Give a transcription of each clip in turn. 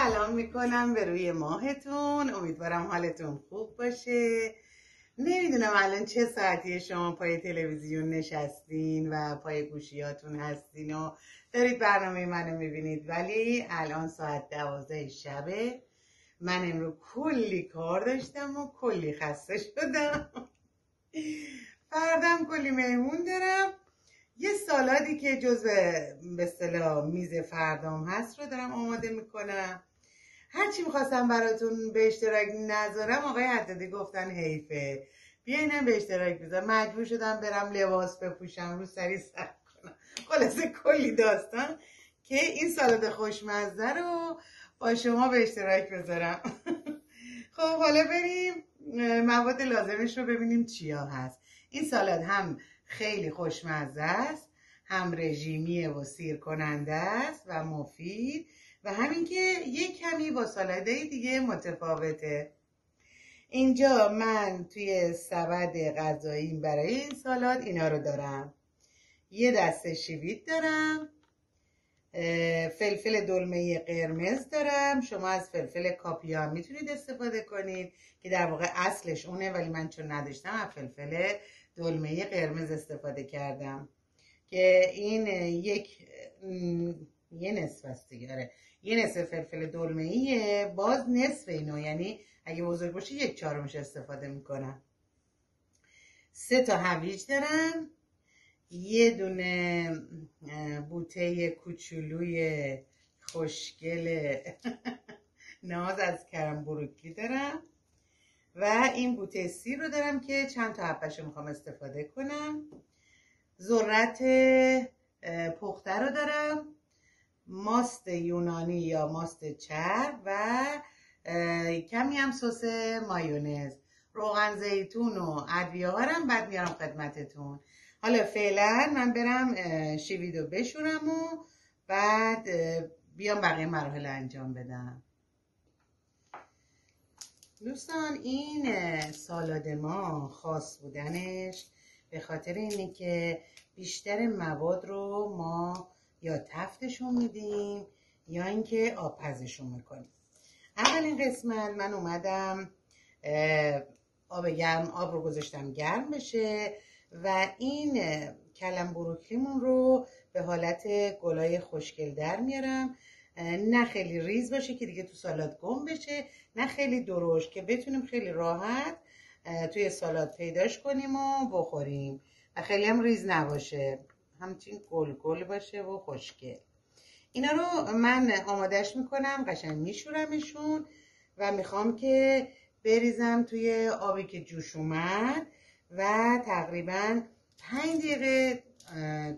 سلام می‌کنم به روی ماهتون. امیدوارم حالتون خوب باشه. نمی‌دونم الان چه ساعتی شما پای تلویزیون نشستین و پای گوشیاتون هستین و دارید برنامه منو می‌بینید ولی الان ساعت دوازده شبه. من امرو کلی کار داشتم و کلی خسته شدم. فردم کلی مهمون دارم. یه سالادی که جز به اصطلاح میز فردام هست رو دارم آماده می‌کنم. هرچی می‌خواستم براتون به اشتراک نذارم آقای حدادی گفتن حیفه. بیاینم به اشتراک بذار. مجبور شدم برم لباس بپوشم رو سری سر کنم. خلاصه کلی داستان که این سالاد خوشمزه رو با شما به اشتراک بذارم. خب حالا بریم مواد لازمش رو ببینیم چیا هست. این سالاد هم خیلی خوشمزه است هم رژیمیه و سیر کننده است و مفید. و همین که یک کمی با سالاده دیگه متفاوته. اینجا من توی سبد غذایی برای این سالاد اینا رو دارم. یه دسته شیوید دارم. فلفل دلمه قرمز دارم. شما از فلفل کاپیا می‌تونید استفاده کنید که در واقع اصلش اونه ولی من چون نداشتم از فلفل دلمه قرمز استفاده کردم. که این یک یه نصف است دیگه یه نصف فلفل دلمه ایه باز نصف اینو یعنی اگه بزرگ باشه یک چهارمش استفاده می‌کنم سه تا هویج دارم یه دونه بوته کوچولوی خوشگل ناز از کرم بروکلی دارم. و این بوته سی رو دارم که چند تا حبش رو می‌خوام استفاده کنم. ذرت پخته رو دارم. ماست یونانی یا ماست چرب و کمی هم سس مایونز. روغن زیتون و ادویه ها هم بعد میارم خدمتتون. حالا فعلا من برم شیویدو بشورم و بعد بیام بقیه مراحل انجام بدم. دوستان این سالاد ما خاص بودنش به خاطر اینه که بیشتر مواد رو ما یا تفتشون میدیم یا اینکه آبپزشون می‌کنیم. اولین قسمت من اومدم آب گرم آب رو گذاشتم گرم بشه و این کلم بروکلیمون رو به حالت گلای خوشگل در میارم. نه خیلی ریز باشه که دیگه تو سالاد گم بشه نه خیلی درشت که بتونیم خیلی راحت توی سالاد پیداش کنیم و بخوریم. و خیلی هم ریز نباشه. همچین گل گل باشه و خوشگل اینا رو من آمادش می‌کنم قشنگ میشورمشون و می‌خوام که بریزم توی آبی که جوش اومد و تقریبا پنج دقیقه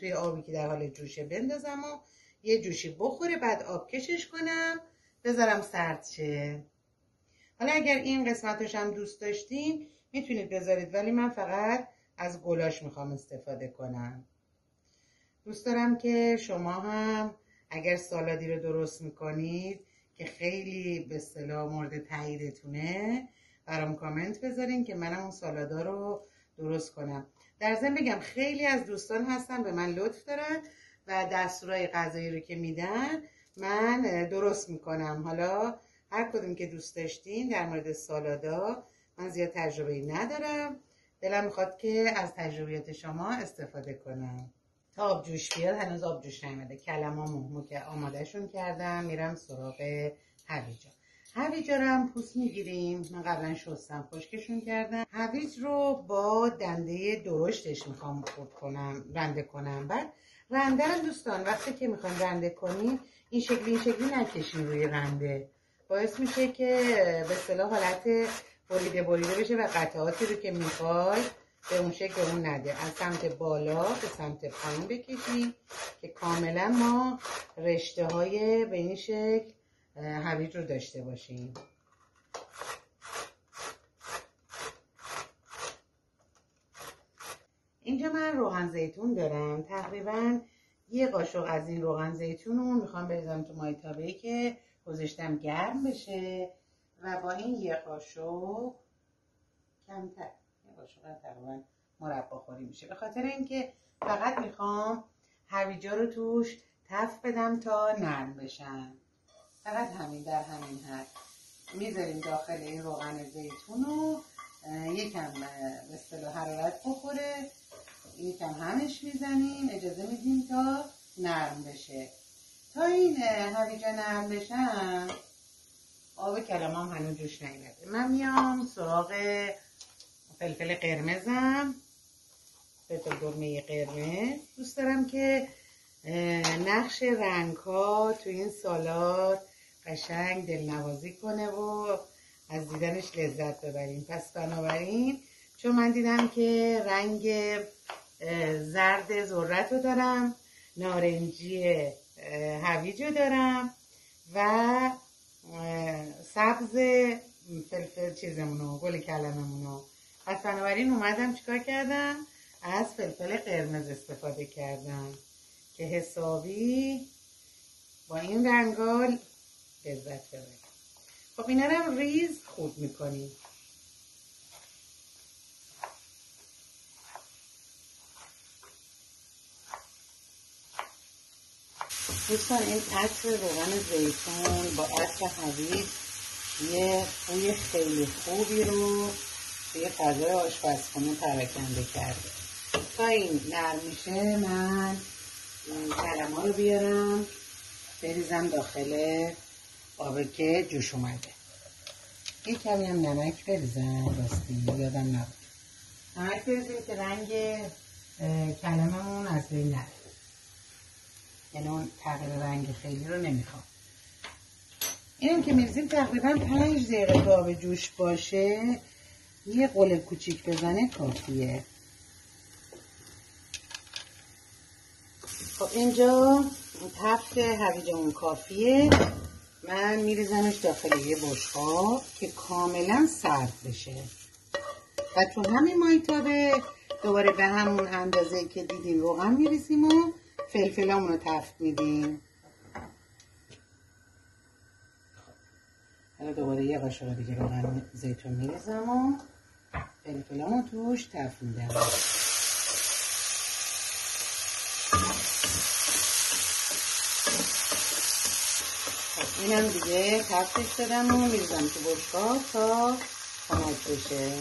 توی آبی که در حال جوشه بندازم و یه جوشی بخوره بعد آب کشش کنم بذارم سرد شه. حالا اگر این قسمتش هم دوست داشتین می‌تونید بذارید ولی من فقط از گلاش می‌خوام استفاده کنم. دوست دارم که شما هم اگر سالادی رو درست می‌کنید که خیلی به اصطلاح مورد تاییدتونه برام کامنت بذارین که منم اون سالادا رو درست کنم. در ضمن بگم خیلی از دوستان هستن به من لطف دارن و دستورای غذایی رو که میدن من درست می‌کنم. حالا هر کدوم که دوست داشتین در مورد سالادا من زیاد تجربه ندارم. دلم می‌خواد که از تجربیات شما استفاده کنم. آب جوش بیاد هنوز آب جوش که آمادهشون کردم میرم سراغ هویجا هویج رو هم پوست می‌گیریم. من قبلا شستم خشکشون کردم. هویج رو با دنده درشتش می‌خوام خود کنم رنده کنم. بعد رنده دوستان وقتی که می‌خوام رنده کنیم این شکلی این شکلی نکشین روی رنده. باعث میشه که به صلاح حالت بریده بریده بشه و قطعاتی رو که می‌خوای به اون شکل اون نده. از سمت بالا به سمت پایین بکشیم که کاملا ما رشته های به این شکل هویج رو داشته باشیم. اینجا من روغن زیتون دارم. تقریبا یه قاشق از این روغن زیتون رو می‌خوام بریزم تو مایتابه که گذاشتم گرم بشه. و با این یه قاشق کمتر. قاشق تقریبا مربا خوری میشه. به خاطر اینکه فقط می‌خوام هویجا رو توش تف بدم تا نرم بشن. فقط همین در همین حد. می‌ذاریم داخل این روغن زیتون رو یکم به اصطلاح حرارت بخوره. یکم همش می‌زنیم اجازه میدیم تا نرم بشه. تا این هویجا نرم بشن آب کلم هم هنوز جوش نیمده من میام سراغ فلفل قرمزم. فلفل گرمه قرمز. دوست دارم که نقش رنگ ها تو این سالاد قشنگ دلنوازی کنه و از دیدنش لذت ببریم. پس بنابراین چون من دیدم که رنگ زرد ذرت رو دارم نارنجی هویج رو دارم و سبز فلفل چیزمونو گل کلممونو پس بنابراین اومدم چیکار کردم؟ از فلفل قرمز استفاده کردم که حسابی با این رنگال لذت ببریم خب اینا رو ریز خوب می‌کنیم دوستان این عطر روغن زیتون با عطر حویج یه بوی خیلی خوبی رو توی فضای آشپزخونه پراکنده کرده. تا این نرم میشه من کلمه رو بیارم بریزم داخل آب که جوش اومده. یه کمی هم نمک بریزم راستی یادم نبود. نمک بریزیم که رنگ کلممون از بین نره. یعنی اون تغییر رنگ خیلی رو نمی‌خوام. اینم که میریزیم تقریبا پنج دقیقه آب جوش باشه یه قل کوچیک بزنه کافیه. خب اینجا تفت هویجمون کافیه. من میریزمش داخل یه بشقاب که کاملا سرد بشه. و تو همین مایتابه دوباره به همون اندازه که دیدیم روغن میریزیم و فلفلامون رو تفت میدیم. حالا دوباره یه قاشق دیگه روغن زیتون میریزم و فلفلامو توش تفت میدم اینم دیگه تفتش دادم و میریزم تو بشقاب تا خنک بشه.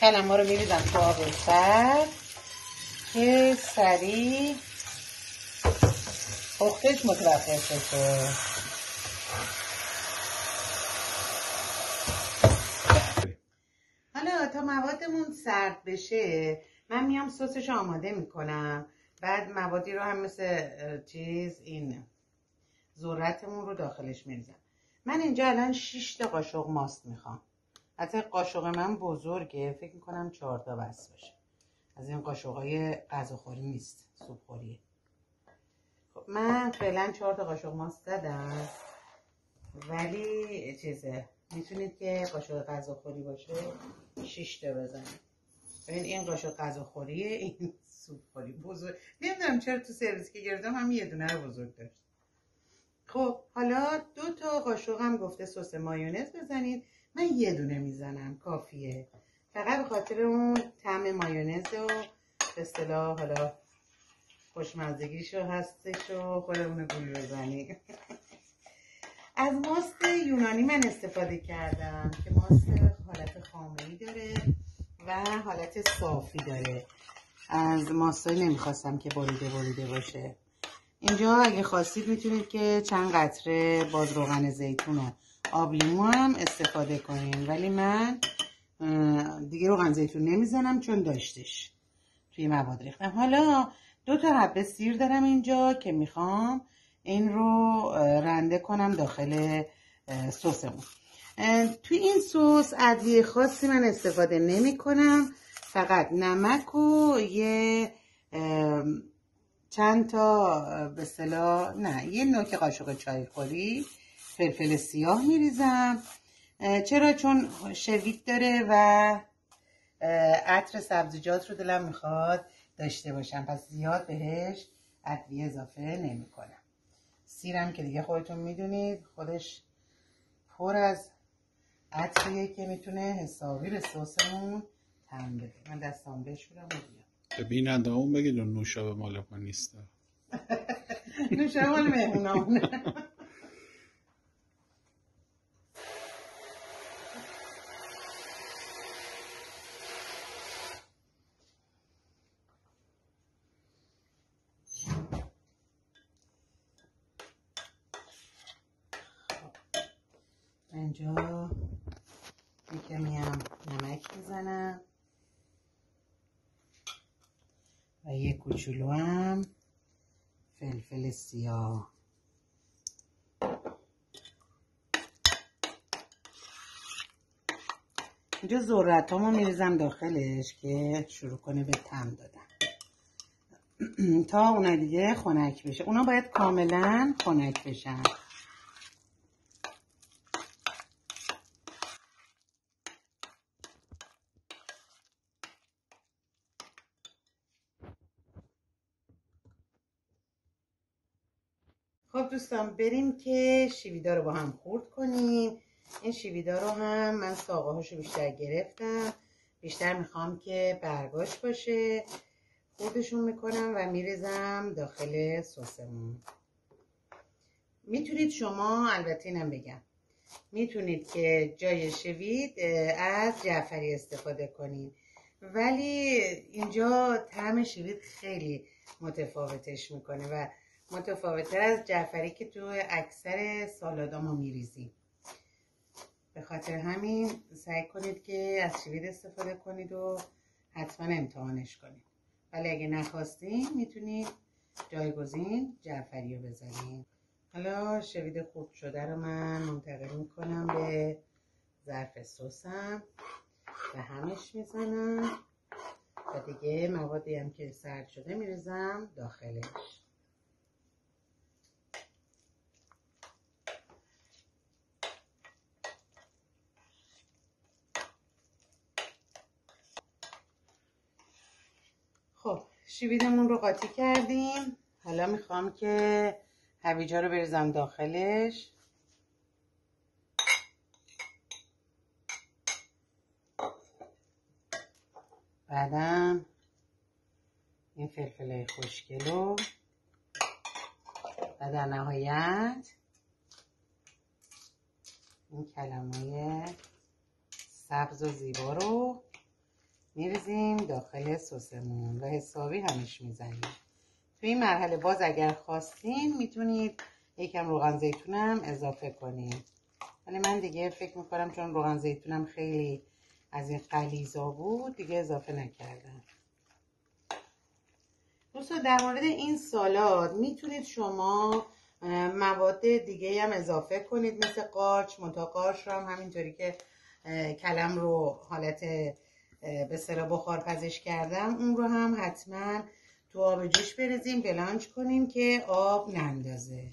کلمه رو میریزم تو آب سر. که سریع پختش متوقف بشه حالا تا موادمون سرد بشه من میام سسش آماده می‌کنم. بعد موادی رو هم مثل چیز این ذرتمون رو داخلش میریزم. من اینجا الان 6 تا قاشق ماست می‌خوام. حتی قاشق من بزرگه فکر می‌کنم چهار تا بس باشه از این قاشق های غذاخوری نیست سوپخوریه خب من فعلا چهار تا قاشق ماست زدم ولی چیزه می‌تونید که قاشق غذاخوری باشه 6 تا بزنید. ببین این قاشق غذاخوریه این سوپخوری بزرگ. نمی‌دونم چرا تو سرویس که گرفتم هم یه دونه بزرگ داشت. خب حالا دو تا قاشق هم گفته سس مایونز بزنید. من یه دونه می‌زنم کافیه. فقط به خاطر اون طعم مایونز و به اصطلاح حالا خوشمزدگیشو هستش و خودمون گول بزنی از ماست یونانی من استفاده کردم که ماست حالت خامهی داره و حالت صافی داره. از ماستای نمی‌خواستم که بریده بریده باشه. اینجا اگه خواستید می‌تونید که چند قطره باز روغن زیتون و آب لیمو هم استفاده کنین. ولی من دیگه روغن زیتون نمی‌زنم چون داشتش توی مواد ریختم. حالا دو تا حبه سیر دارم اینجا که می‌خوام این رو رنده کنم داخل سسمون. توی این سس ادویه خاصی من استفاده نمی کنم فقط نمک و یه چند تا به نه یه نوک قاشق چای خوری فلفل سیاه میریزم. چرا؟ چون شویت داره و عطر سبزیجات رو دلم می‌خواد داشته باشم. پس زیاد بهش ادویه اضافه نمی کنم سیرم که دیگه خودتون می‌دونید خودش پر از عطریه که می‌تونه حسابی به سسمون تم بده. من دستام بشورم و بیام. به بیننده اون بگید نوشابه مال ما نیست. نوشابه مال مهمونامونه. اینجا یه کمی هم نمک می‌زنم و یه کوچولو هم فلفل سیاه. اینجا ذرت همو میریزم داخلش که شروع کنه به تم دادن. تا اونا دیگه خنک بشه. اونا باید کاملا خنک بشن. خب دوستان بریم که شیویدا رو با هم خورد کنیم. این شیویدا رو هم من ساقه هاشو بیشتر گرفتم. بیشتر می‌خوام که برگاش باشه. خوردشون می‌کنم و میریزم داخل سسمون. می‌تونید شما البته اینم بگم می‌تونید که جای شوید از جعفری استفاده کنید ولی اینجا طعم شوید خیلی متفاوتش می‌کنه و متفاوتتر از جعفری که تو اکثر سالادا ما میریزیم به خاطر همین سعی کنید که از شوید استفاده کنید و حتما امتحانش کنید. ولی اگه نخواستین می‌تونید جایگزین جعفری رو بزنید حالا شوید خوب شده رو من منتقل می‌کنم به ظرف سسم. و همش می‌زنم. و دیگه موادی هم که سرد شده میریزم داخلش. شیویدمون رو قاطی کردیم. حالا می‌خوام که هویجا رو بریزم داخلش. بعدم این فلفل خوشگل رو. و در نهایت این کلمه سبز و زیبا رو میریزیم داخل سسمون و حسابی همش می‌زنیم. تو این مرحله باز اگر خواستین می‌تونید یکم روغن زیتونم اضافه کنید ولی من دیگه فکر می‌کنم چون روغن زیتونم خیلی از این قلیزا بود دیگه اضافه نکردم. دوستان در مورد این سالاد می‌تونید شما مواد دیگه هم اضافه کنید مثل قارچ متا قارچ رو هم همینطوری که کلم رو حالت به سرا بخار پزش کردم. اون رو هم حتما تو آب جوش بریزیم بلانچ کنیم که آب نندازه.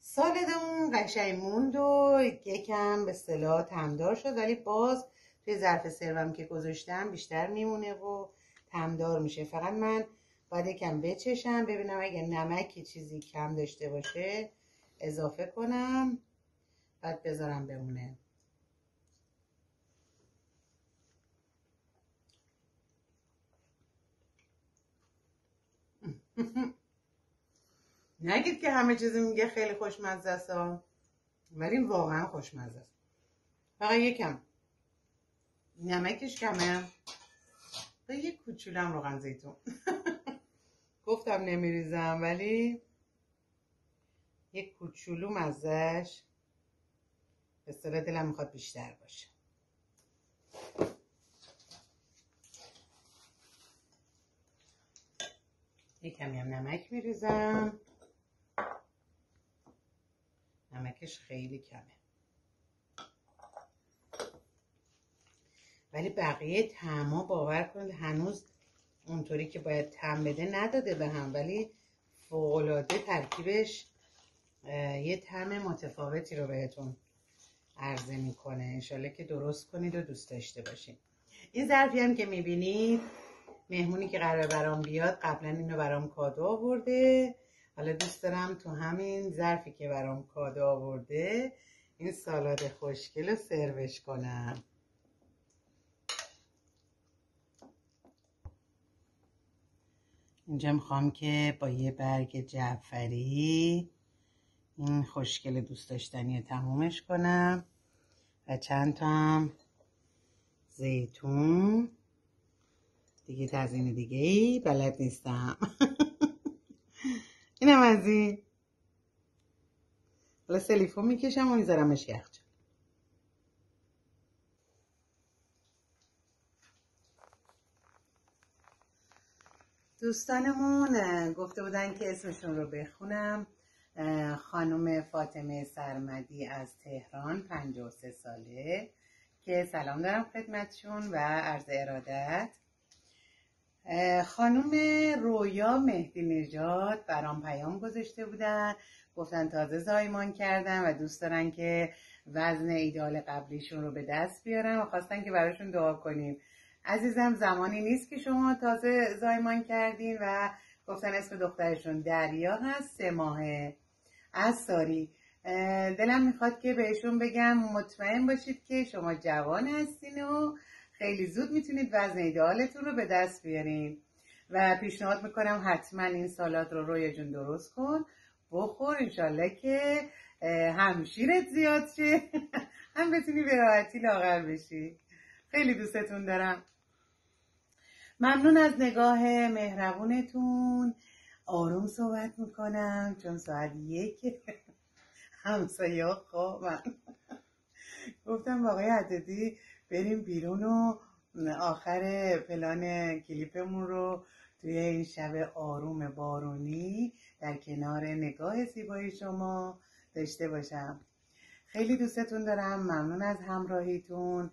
سالدمون قشنگ موند و یکم به صلاح تمدار شد ولی باز توی ظرف سروم که گذاشتم بیشتر میمونه و تمدار میشه. فقط من باید یکم بچشم ببینم اگه نمک چیزی کم داشته باشه اضافه کنم بعد بذارم بمونه. نگید که همه چیزی میگه خیلی خوشمزه است. ولی واقعا خوشمزه است. فقط یکم. نمکش کمه. و یک کوچولم روغن زیتون. گفتم نمیریزم ولی یک کوچولو مزهش به دلم می‌خواد بیشتر باشه. یک کمی هم نمک میریزم. نمکش خیلی کمه. ولی بقیه تعما باور کنید هنوز اونطوری که باید تم بده نداده به هم ولی فوقلاده ترکیبش یه تم متفاوتی رو بهتون عرضه می‌کنه. انشالله که درست کنید و دوست داشته باشید این ظرفی هم که می‌بینید مهمونی که قرار برام بیاد قبلا اینو برام کادو آورده. حالا دوست دارم تو همین ظرفی که برام کادو آورده این سالاد خوشگل رو سروش کنم. اینجا می‌خوام که با یه برگ جعفری این خوشگل دوست داشتنی تمومش کنم و چند تا هم زیتون دیگه تزین دیگه ای بلد نیستم. اینم از این. حالا سلیفون می‌کشم و میذارمش یخچال. دوستانمون گفته بودن که اسمشون رو بخونم. خانم فاطمه سرمدی از تهران 53 ساله که سلام دارم خدمتشون و عرض ارادت. خانم رویا مهدی نژاد برام پیام گذاشته بودن. گفتن تازه زایمان کردن و دوست دارن که وزن ایدال قبلیشون رو به دست بیارن و خواستن که براشون دعا کنیم. عزیزم زمانی نیست که شما تازه زایمان کردین و گفتن اسم دخترشون دریا هست سه ماهه. از ساری. دلم می‌خواد که بهشون بگم مطمئن باشید که شما جوان هستین و خیلی زود می‌تونید وزن ایدئالتون رو به دست بیارین. و پیشنهاد می‌کنم حتما این سالات رو روی جون درست کن. بخور انشالله که همشیرت زیاد شه. هم بتونی به راحتی لاغر بشی. خیلی دوستتون دارم. ممنون از نگاه مهربونتون. آروم صحبت می‌کنم چون ساعت یک. همسایه خوابم گفتم با آقای عددی بریم بیرون و آخر پلان کلیپمون رو توی این شب آروم بارونی در کنار نگاه زیبای شما داشته باشم. خیلی دوستتون دارم ممنون از همراهیتون.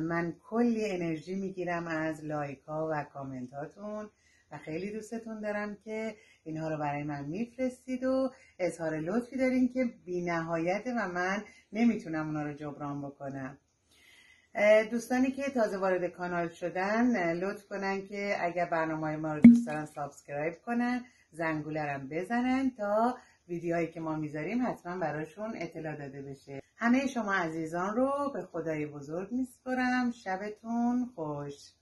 من کلی انرژی می‌گیرم از لایک ها و کامنت هاتون و خیلی دوستتون دارم که اینها رو برای من میفرستید و اظهار لطفی دارین که بی نهایت و من نمی‌تونم اونا رو جبران بکنم. دوستانی که تازه وارد کانال شدن لطف کنن که اگر برنامه ما رو دوست دارن subscribe کنن زنگولرم بزنن تا ویدیوهایی که ما می‌ذاریم حتما براشون اطلاع داده بشه. همه شما عزیزان رو به خدای بزرگ میسپرم شبتون خوش.